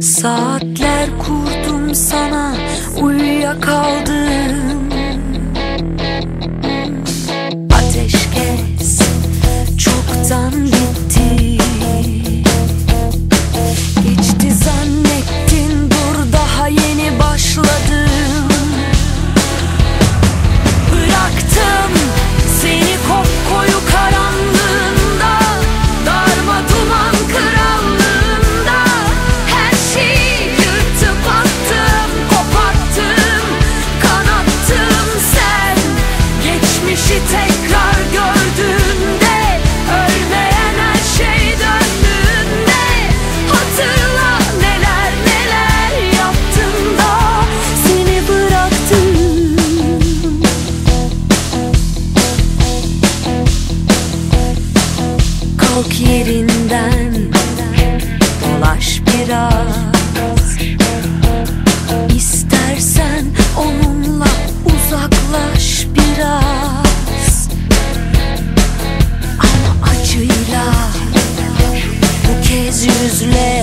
Saatler kurdum sana uyuyakaldım peşimden Dolaş biraz. İstersen onunla uzaklaş biraz. Ama acıyla bu kez yüzle.